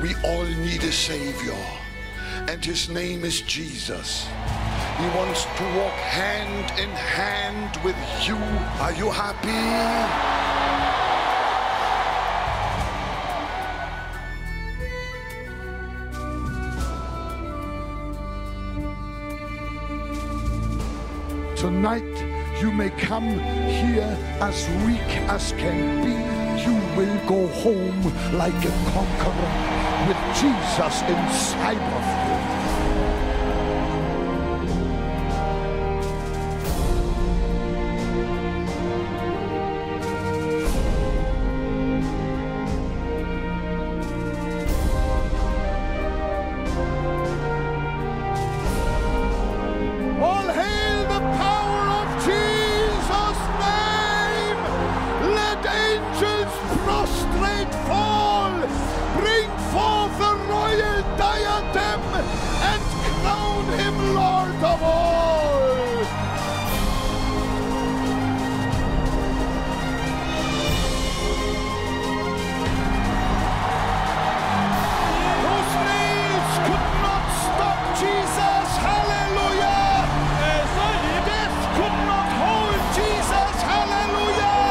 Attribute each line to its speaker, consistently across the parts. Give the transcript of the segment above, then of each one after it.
Speaker 1: We all need a Savior, and His name is Jesus. He wants to walk hand in hand with you. Are you happy? Tonight, you may come here as weak as can be. You will go home like a conqueror with Jesus inside of you. Crown him Lord of all! Nails could not stop Jesus. Hallelujah. Death could not hold Jesus. Hallelujah.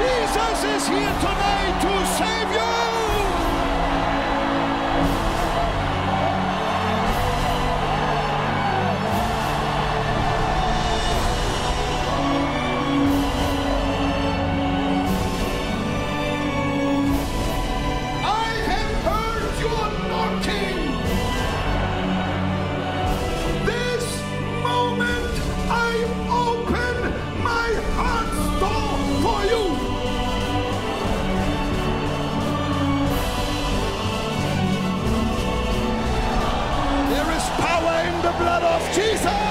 Speaker 1: Jesus is here tonight to save you. Jesus.